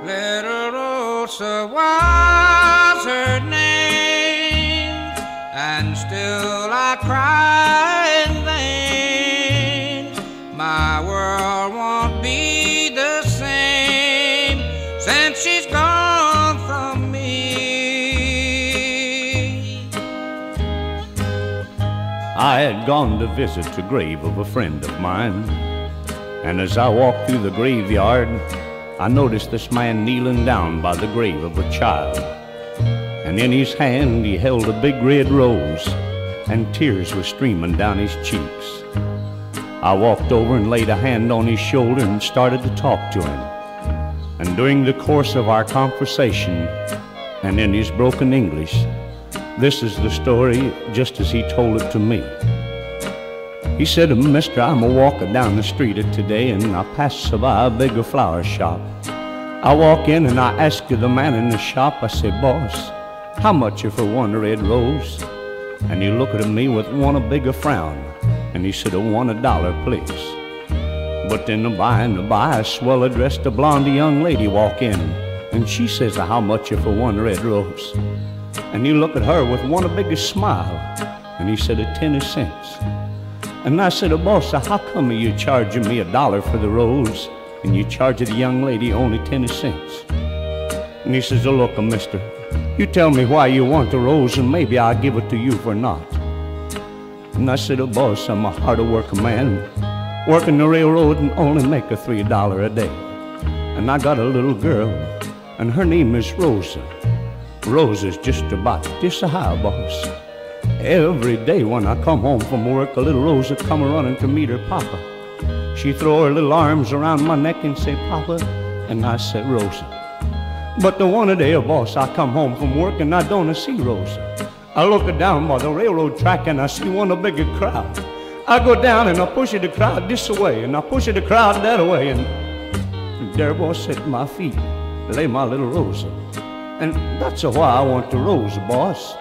Little Rosa was her name, and still I cry in vain. My world won't be the same since she's gone from me. I had gone to visit the grave of a friend of mine, and as I walked through the graveyard, I noticed this man kneeling down by the grave of a child. And in his hand he held a big red rose, and tears were streaming down his cheeks. I walked over and laid a hand on his shoulder and started to talk to him. And during the course of our conversation, and in his broken English, this is the story just as he told it to me. He said, Mister, I'm a walking down the street today and I pass by a bigger flower shop. I walk in and I ask the man in the shop, I say, boss, how much are for one red rose? And he looked at me with one a bigger frown and he said, one a dollar, please. But then a by and by, a swell dressed a blondie young lady walk in and she says, how much are for one red rose? And he looked at her with one a bigger smile and he said, a ten cents. And I said, oh, boss, how come you're charging me a dollar for the rose and you charge the young lady only ten cents? And he says, oh, look, uh, mister, you tell me why you want the rose and maybe I'll give it to you for not. And I said, oh, boss, I'm a hard working man, working the railroad and only make a three dollar a day. And I got a little girl, and her name is Rosa. Rosa's just about this high, boss. Every day when I come home from work, a little Rosa come running to meet her papa. She throw her little arms around my neck and say, Papa, and I said, Rosa. But the one day, boss, I come home from work and I don't see Rosa. I look down by the railroad track and I see one a bigger crowd. I go down and I push the crowd this way and I push the crowd that way and there, boss, at my feet lay my little Rosa. And that's why I want the Rosa, boss.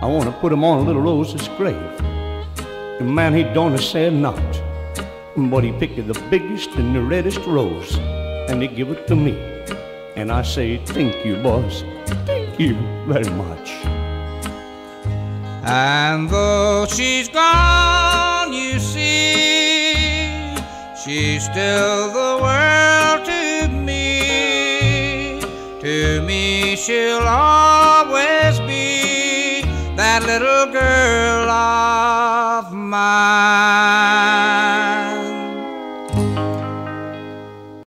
I want to put him on a little Rose's grave. The man he don't say not, but he picked the biggest and the reddest rose, and he give it to me. And I say, thank you, boss. Thank you very much. And though she's gone, you see, she's still the world to me. To me, she'll always little girl of mine.